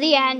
The end.